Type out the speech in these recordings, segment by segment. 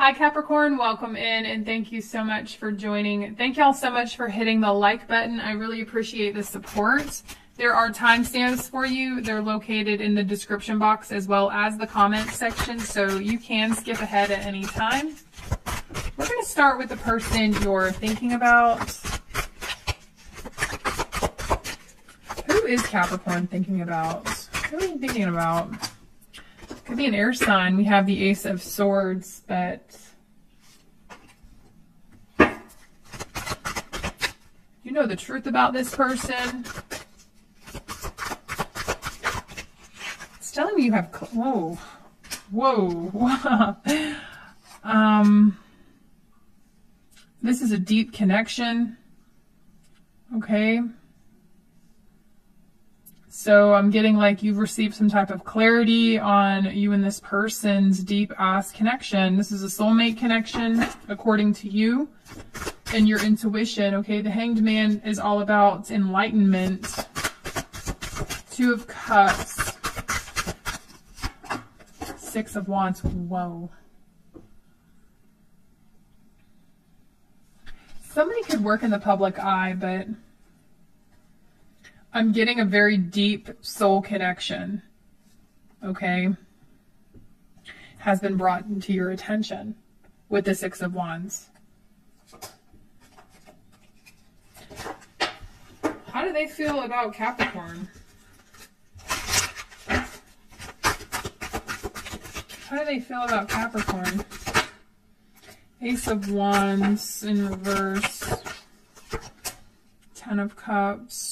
Hi Capricorn, welcome in and thank you so much for joining. Thank y'all so much for hitting the like button. I really appreciate the support. There are timestamps for you. They're located in the description box as well as the comment section, so you can skip ahead at any time. We're going to start with the person you're thinking about. Who is Capricorn thinking about? Who are you thinking about? Could be an air sign. We have the Ace of Swords, but you know the truth about this person. It's telling me you have, whoa, whoa. um, this is a deep connection. Okay. So I'm getting like you've received some type of clarity on you and this person's deep ass connection. This is a soulmate connection according to you and your intuition. Okay, the hanged man is all about enlightenment. Two of cups. Six of wands. Whoa. Somebody could work in the public eye, but I'm getting a very deep soul connection, okay, has been brought into your attention with the Six of Wands. How do they feel about Capricorn? How do they feel about Capricorn? Ace of Wands in reverse. Ten of Cups.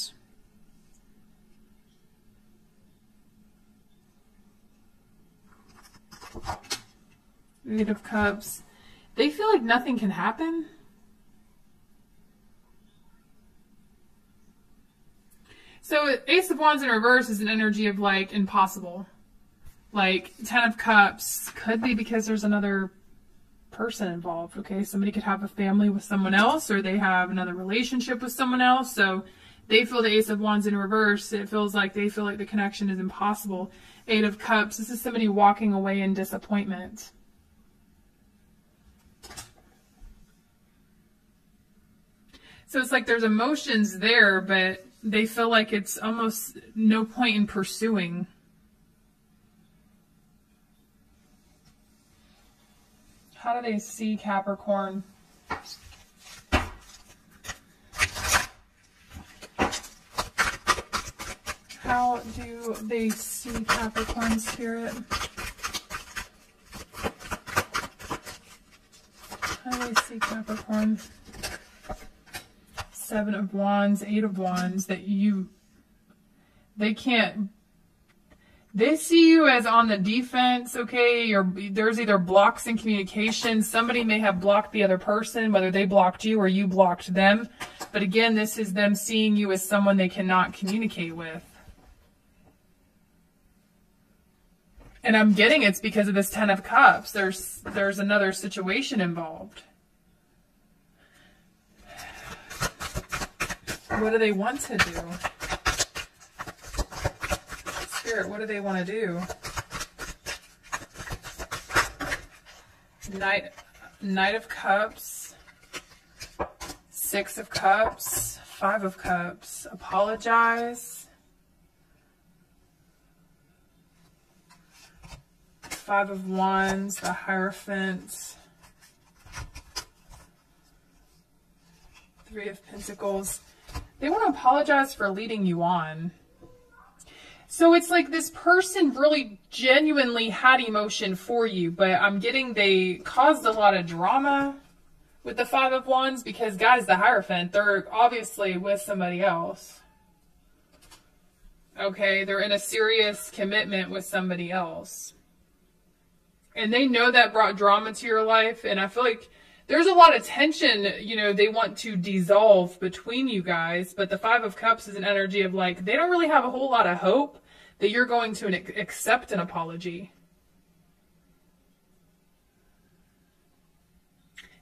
Eight of Cups. They feel like nothing can happen. So Ace of Wands in reverse is an energy of like impossible. Like Ten of Cups could be because there's another person involved. Okay, somebody could have a family with someone else or they have another relationship with someone else. So they feel the Ace of Wands in reverse. It feels like they feel like the connection is impossible. Eight of Cups. This is somebody walking away in disappointment. So it's like there's emotions there, but they feel like it's almost no point in pursuing. How do they see Capricorn? How do they see Capricorn spirit? How do they see Capricorn? Seven of Wands, Eight of Wands, that you, they can't, they see you as on the defense, okay? Or there's either blocks in communication. Somebody may have blocked the other person, whether they blocked you or you blocked them. But again, this is them seeing you as someone they cannot communicate with. And I'm getting it's because of this Ten of Cups. There's there's another situation involved. What do they want to do? Spirit, what do they want to do? Knight, Knight of Cups, Six of Cups, Five of Cups. Apologize. Five of Wands, the Hierophant. Three of Pentacles. They want to apologize for leading you on. So it's like this person really genuinely had emotion for you, but I'm getting they caused a lot of drama with the Five of Wands because God is the Hierophant. They're obviously with somebody else. Okay, they're in a serious commitment with somebody else. And they know that brought drama to your life, and I feel like there's a lot of tension, you know, they want to dissolve between you guys, but the Five of Cups is an energy of like, they don't really have a whole lot of hope that you're going to accept an apology.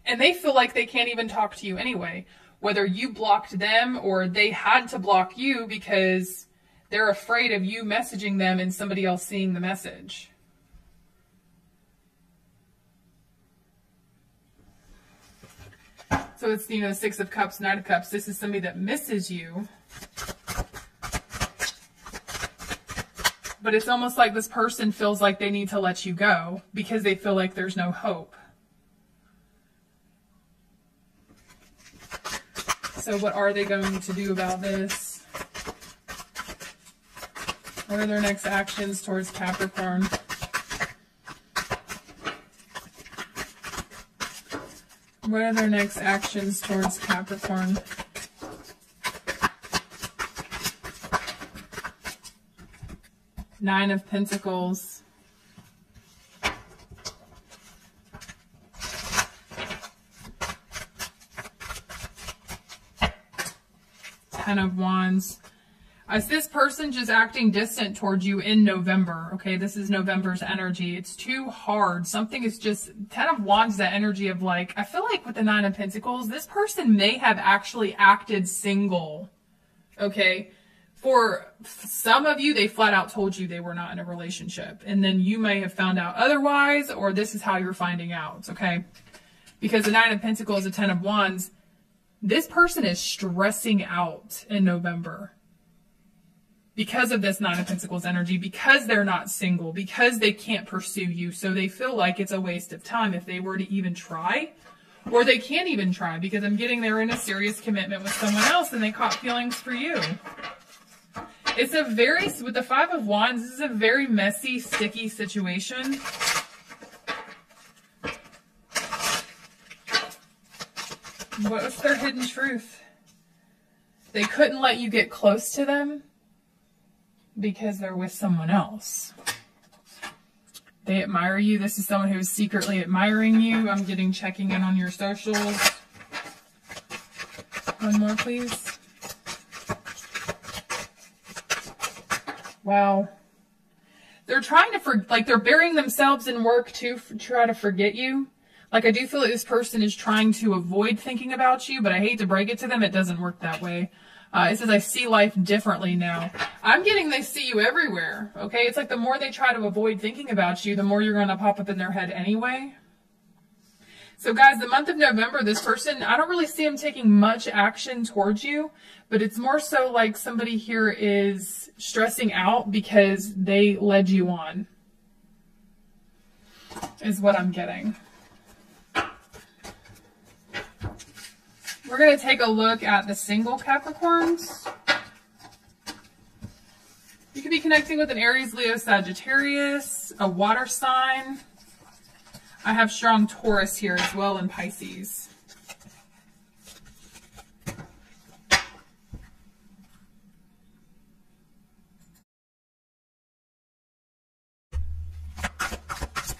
And they feel like they can't even talk to you anyway, whether you blocked them or they had to block you because they're afraid of you messaging them and somebody else seeing the message. So it's, you know, Six of Cups, Nine of Cups. This is somebody that misses you. But it's almost like this person feels like they need to let you go because they feel like there's no hope. So what are they going to do about this? What are their next actions towards Capricorn? What are their next actions towards Capricorn? Nine of Pentacles. Ten of Wands. Is this person just acting distant towards you in November? Okay, this is November's energy. It's too hard. Something is just, Ten of Wands, that energy of like, I feel like with the Nine of Pentacles, this person may have actually acted single. Okay, for some of you, they flat out told you they were not in a relationship. And then you may have found out otherwise, or this is how you're finding out, okay? Because the Nine of Pentacles, the Ten of Wands, this person is stressing out in November because of this Nine of Pentacles energy, because they're not single, because they can't pursue you. So they feel like it's a waste of time if they were to even try. Or they can't even try because I'm getting they're in a serious commitment with someone else and they caught feelings for you. It's a very, with the Five of Wands, this is a very messy, sticky situation. What was their hidden truth? They couldn't let you get close to them because they're with someone else. They admire you. This is someone who is secretly admiring you. I'm getting checking in on your socials. One more, please. Wow. They're trying to, for, like, they're burying themselves in work to try to forget you. Like, I do feel like this person is trying to avoid thinking about you, but I hate to break it to them. It doesn't work that way. Uh, it says, I see life differently now. I'm getting they see you everywhere, okay? It's like the more they try to avoid thinking about you, the more you're going to pop up in their head anyway. So guys, the month of November, this person, I don't really see them taking much action towards you, but it's more so like somebody here is stressing out because they led you on, is what I'm getting. We're going to take a look at the single Capricorns. You could be connecting with an Aries, Leo, Sagittarius, a water sign. I have strong Taurus here as well in Pisces.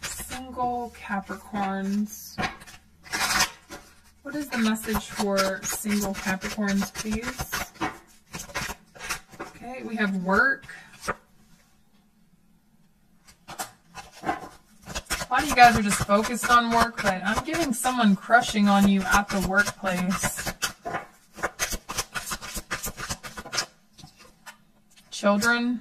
Single Capricorns. Is the message for single Capricorns, please? Okay, we have work. A lot of you guys are just focused on work, but I'm getting someone crushing on you at the workplace. Children.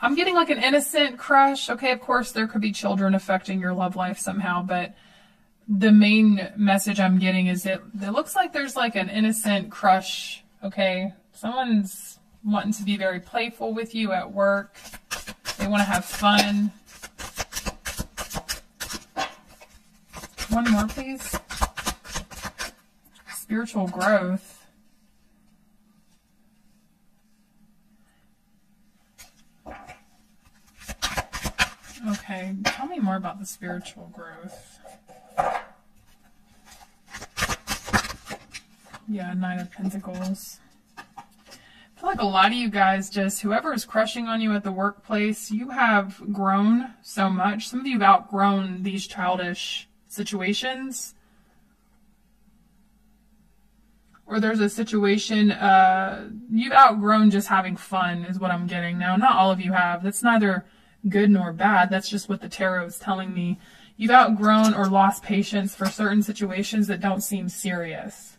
I'm getting like an innocent crush. Okay, of course, there could be children affecting your love life somehow, but the main message I'm getting is it, it looks like there's like an innocent crush, okay? Someone's wanting to be very playful with you at work. They want to have fun. One more, please. Spiritual growth. Okay, tell me more about the spiritual growth. Yeah, Nine of Pentacles. I feel like a lot of you guys just, whoever is crushing on you at the workplace, you have grown so much. Some of you have outgrown these childish situations. Or there's a situation, uh, you've outgrown just having fun is what I'm getting. Now, not all of you have. That's neither good nor bad. That's just what the tarot is telling me. You've outgrown or lost patience for certain situations that don't seem serious.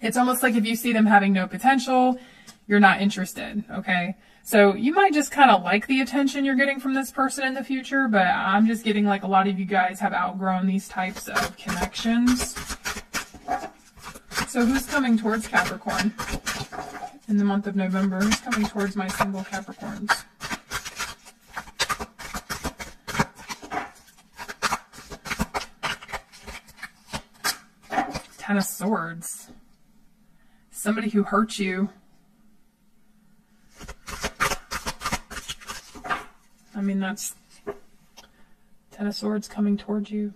It's almost like if you see them having no potential, you're not interested, okay? So you might just kind of like the attention you're getting from this person in the future, but I'm just getting like a lot of you guys have outgrown these types of connections. So who's coming towards Capricorn in the month of November? Who's coming towards my single Capricorns? Ten of Swords. Somebody who hurt you. I mean, that's Ten of Swords coming towards you.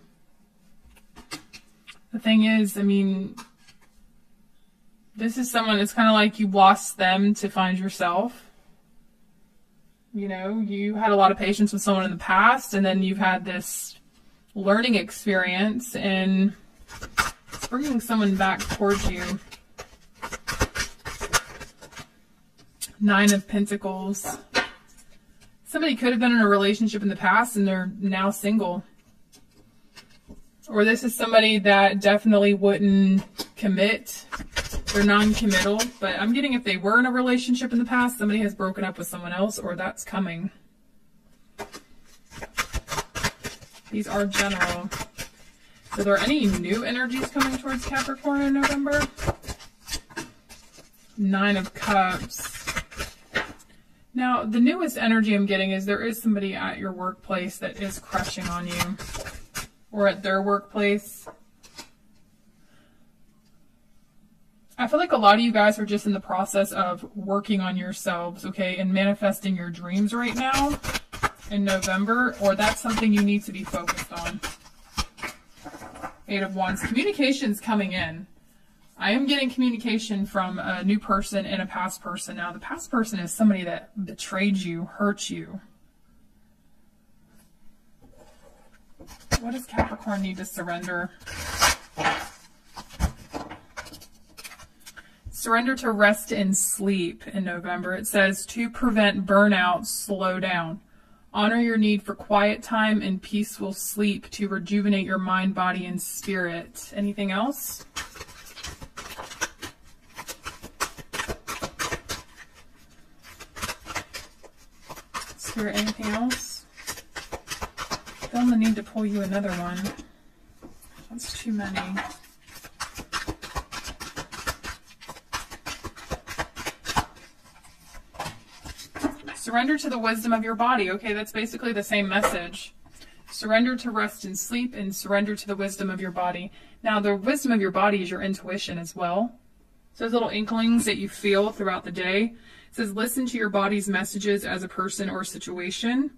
The thing is, I mean, this is someone, it's kind of like you lost them to find yourself. You know, you had a lot of patience with someone in the past, and then you've had this learning experience, and it's bringing someone back towards you. Nine of Pentacles. Somebody could have been in a relationship in the past and they're now single. Or this is somebody that definitely wouldn't commit. They're non-committal, but I'm getting if they were in a relationship in the past, somebody has broken up with someone else or that's coming. These are general. So there are any new energies coming towards Capricorn in November? Nine of Cups. Now, the newest energy I'm getting is there is somebody at your workplace that is crushing on you or at their workplace. I feel like a lot of you guys are just in the process of working on yourselves, okay, and manifesting your dreams right now in November, or that's something you need to be focused on. Eight of Wands. Communication's coming in. I am getting communication from a new person and a past person. Now, the past person is somebody that betrayed you, hurt you. What does Capricorn need to surrender? Surrender to rest and sleep in November. It says to prevent burnout, slow down. Honor your need for quiet time and peaceful sleep to rejuvenate your mind, body, and spirit. Anything else? Spirit, anything else? I the need to pull you another one. That's too many. Surrender to the wisdom of your body. Okay, that's basically the same message. Surrender to rest and sleep and surrender to the wisdom of your body. Now, the wisdom of your body is your intuition as well. Those little inklings that you feel throughout the day. It says, listen to your body's messages as a person or situation.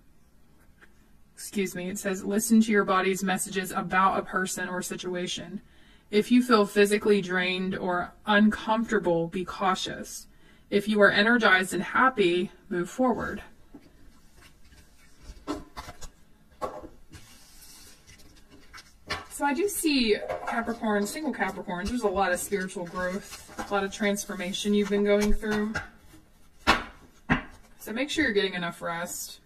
Excuse me. It says, listen to your body's messages about a person or situation. If you feel physically drained or uncomfortable, be cautious. If you are energized and happy, move forward. So I do see Capricorn, single Capricorns, there's a lot of spiritual growth, a lot of transformation you've been going through. So make sure you're getting enough rest.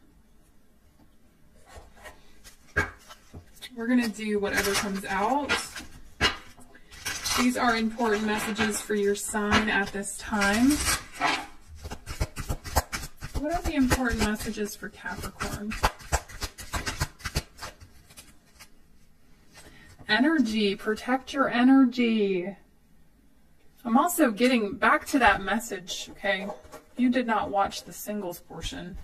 We're going to do whatever comes out. These are important messages for your sign at this time. What are the important messages for Capricorn? Energy. Protect your energy. I'm also getting back to that message, okay? You did not watch the singles portion.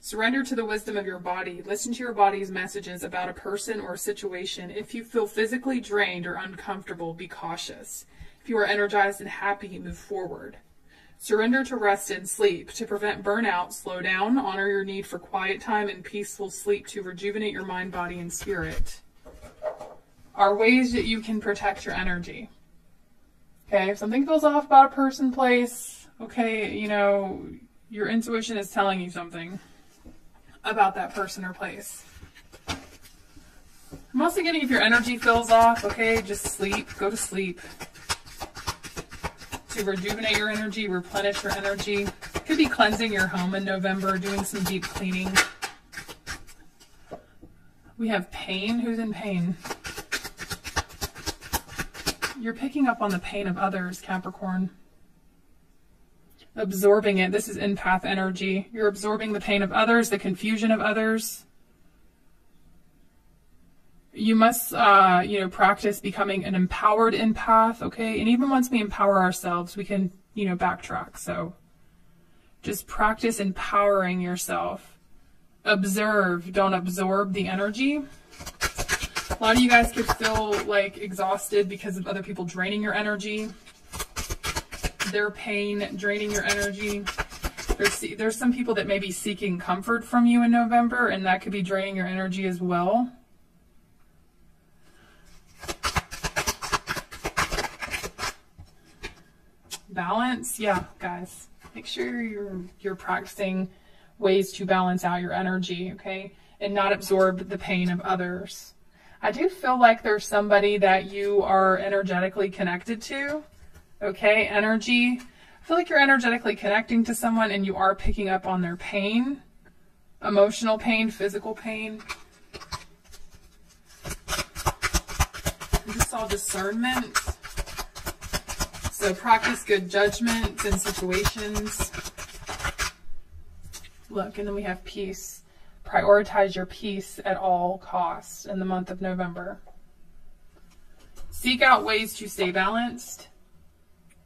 Surrender to the wisdom of your body. Listen to your body's messages about a person or a situation. If you feel physically drained or uncomfortable, be cautious. If you are energized and happy, move forward. Surrender to rest and sleep. To prevent burnout, slow down. Honor your need for quiet time and peaceful sleep to rejuvenate your mind, body, and spirit. Are ways that you can protect your energy. Okay, if something feels off about a person, place, okay, you know, your intuition is telling you something about that person or place. I'm also getting if your energy feels off, okay, just sleep, go to sleep. To rejuvenate your energy, replenish your energy. Could be cleansing your home in November, doing some deep cleaning. We have pain. Who's in pain? You're picking up on the pain of others, Capricorn absorbing it. This is empath energy. You're absorbing the pain of others, the confusion of others. You must, uh, you know, practice becoming an empowered empath, okay? And even once we empower ourselves, we can, you know, backtrack. So just practice empowering yourself. Observe, don't absorb the energy. A lot of you guys could feel like exhausted because of other people draining your energy, their pain draining your energy. There's, there's some people that may be seeking comfort from you in November, and that could be draining your energy as well. Balance, yeah, guys. Make sure you're you're practicing ways to balance out your energy, okay? And not absorb the pain of others. I do feel like there's somebody that you are energetically connected to. Okay, energy I feel like you're energetically connecting to someone and you are picking up on their pain, emotional pain, physical pain. I just saw discernment. So practice good judgment in situations. Look, and then we have peace. Prioritize your peace at all costs in the month of November. Seek out ways to stay balanced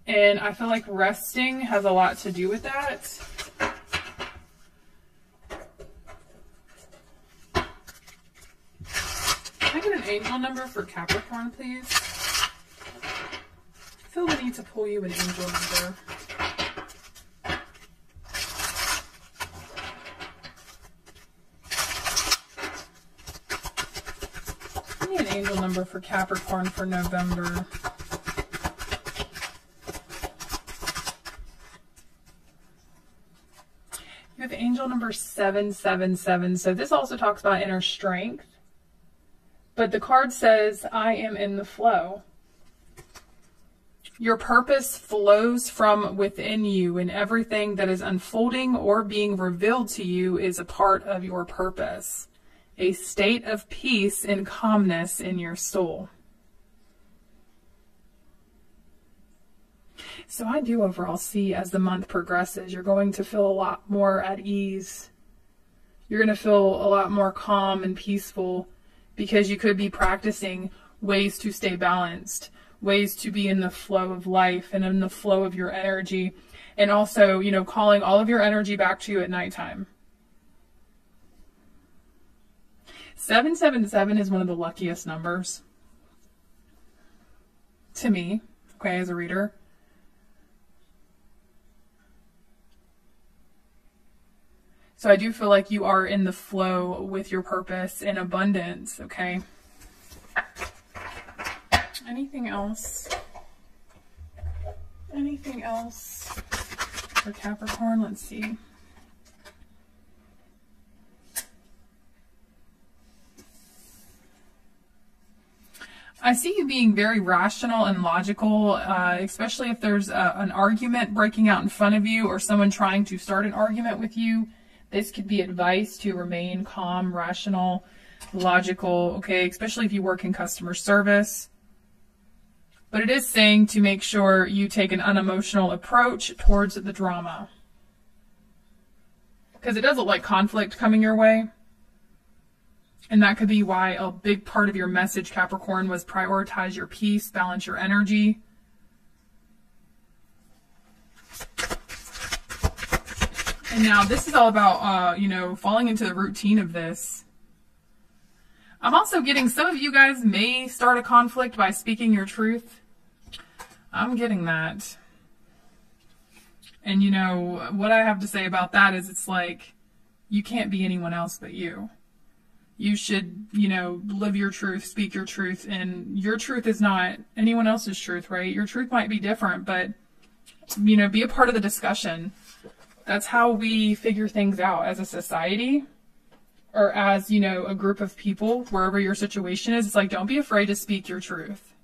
and I feel like resting has a lot to do with that. Can I get an angel number for Capricorn, please? I feel the need to pull you an angel number. Give me an angel number for Capricorn for November. You have angel number 777. So this also talks about inner strength. But the card says, I am in the flow. Your purpose flows from within you, and everything that is unfolding or being revealed to you is a part of your purpose, a state of peace and calmness in your soul. So I do overall see as the month progresses, you're going to feel a lot more at ease. You're going to feel a lot more calm and peaceful because you could be practicing ways to stay balanced, ways to be in the flow of life and in the flow of your energy. And also, you know, calling all of your energy back to you at nighttime. 777 is one of the luckiest numbers to me, okay, as a reader. So I do feel like you are in the flow with your purpose in abundance, okay? Anything else? Anything else for Capricorn? Let's see. I see you being very rational and logical, uh, especially if there's a, an argument breaking out in front of you or someone trying to start an argument with you. This could be advice to remain calm, rational, logical, okay, especially if you work in customer service. But it is saying to make sure you take an unemotional approach towards the drama. Because it does look like conflict coming your way. And that could be why a big part of your message, Capricorn, was prioritize your peace, balance your energy. And now this is all about, uh, you know, falling into the routine of this. I'm also getting some of you guys may start a conflict by speaking your truth. I'm getting that. And you know, what I have to say about that is it's like, you can't be anyone else but you. You should, you know, live your truth, speak your truth, and your truth is not anyone else's truth, right? Your truth might be different, but, you know, be a part of the discussion. That's how we figure things out as a society or as, you know, a group of people, wherever your situation is. It's like, don't be afraid to speak your truth.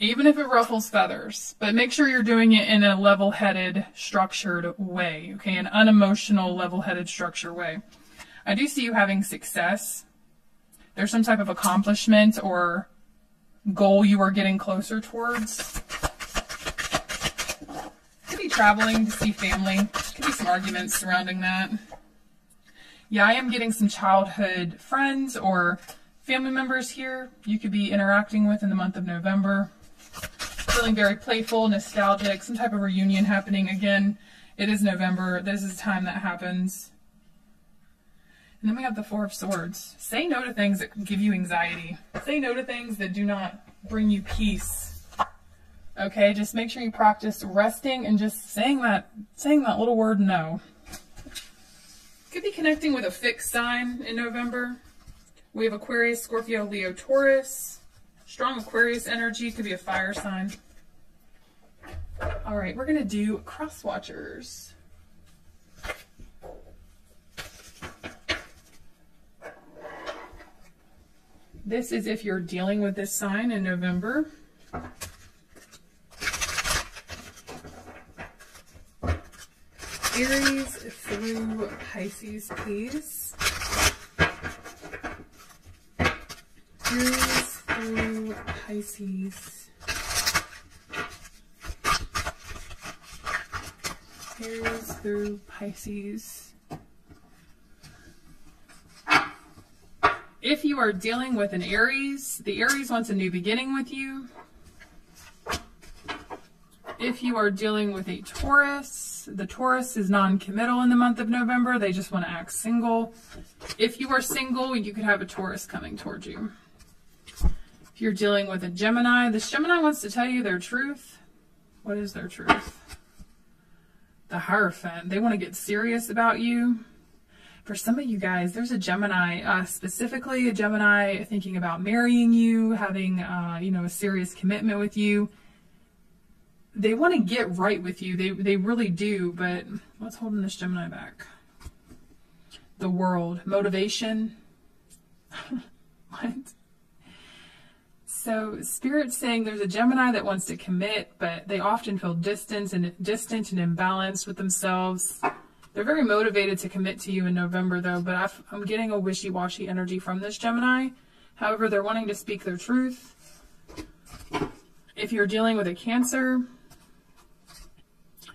Even if it ruffles feathers, but make sure you're doing it in a level headed, structured way, okay? An unemotional, level headed, structured way. I do see you having success. There's some type of accomplishment or goal you are getting closer towards Could be traveling to see family. Could be some arguments surrounding that. Yeah, I am getting some childhood friends or family members here you could be interacting with in the month of November. Feeling very playful, nostalgic, some type of reunion happening. Again, it is November. This is time that happens. And then we have the Four of Swords. Say no to things that give you anxiety. Say no to things that do not bring you peace. Okay, just make sure you practice resting and just saying that saying that little word no. Could be connecting with a fixed sign in November. We have Aquarius, Scorpio, Leo, Taurus. Strong Aquarius energy could be a fire sign. All right, we're going to do cross watchers. This is if you're dealing with this sign in November. Aries through Pisces, please. Aries through Pisces. Aries through Pisces. If you are dealing with an Aries, the Aries wants a new beginning with you. If you are dealing with a Taurus, the Taurus is non-committal in the month of November. They just want to act single. If you are single, you could have a Taurus coming towards you. If you're dealing with a Gemini, this Gemini wants to tell you their truth. What is their truth? The Hierophant. They want to get serious about you for some of you guys, there's a Gemini, uh, specifically a Gemini thinking about marrying you, having, uh, you know, a serious commitment with you. They want to get right with you. They, they really do, but what's holding this Gemini back? The world. Motivation. what? So Spirit's saying there's a Gemini that wants to commit, but they often feel distant and distant and imbalanced with themselves. They're very motivated to commit to you in November, though, but i am getting a wishy-washy energy from this Gemini. However, they're wanting to speak their truth. If you're dealing with a Cancer,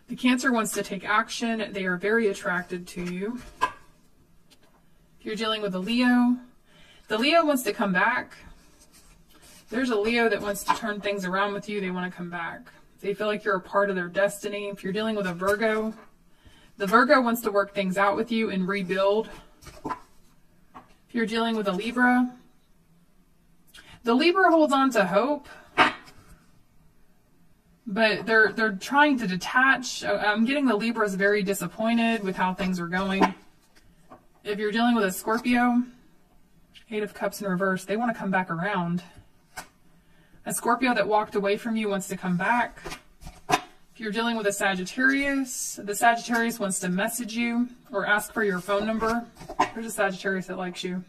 the Cancer wants to take action. They are very attracted to you. If you're dealing with a Leo, the Leo wants to come back. There's a Leo that wants to turn things around with you. They want to come back. They feel like you're a part of their destiny. If you're dealing with a Virgo, the Virgo wants to work things out with you and rebuild. If you're dealing with a Libra, the Libra holds on to hope, but they're they're trying to detach. I'm getting the Libras very disappointed with how things are going. If you're dealing with a Scorpio, Eight of Cups in reverse, they want to come back around. A Scorpio that walked away from you wants to come back. If you're dealing with a Sagittarius, the Sagittarius wants to message you or ask for your phone number. There's a Sagittarius that likes you.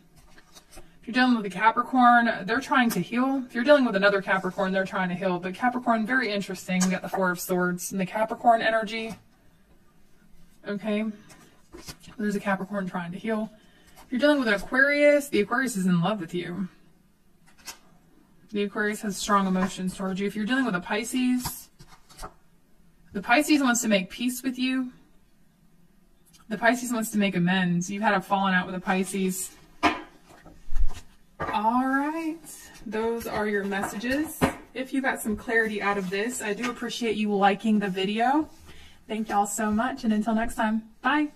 If you're dealing with a Capricorn, they're trying to heal. If you're dealing with another Capricorn, they're trying to heal. But Capricorn, very interesting. We got the Four of Swords and the Capricorn energy. Okay. There's a Capricorn trying to heal. If you're dealing with an Aquarius, the Aquarius is in love with you. The Aquarius has strong emotions towards you. If you're dealing with a Pisces, the Pisces wants to make peace with you. The Pisces wants to make amends. You've had a falling out with a Pisces. All right. Those are your messages. If you got some clarity out of this, I do appreciate you liking the video. Thank y'all so much. And until next time, bye.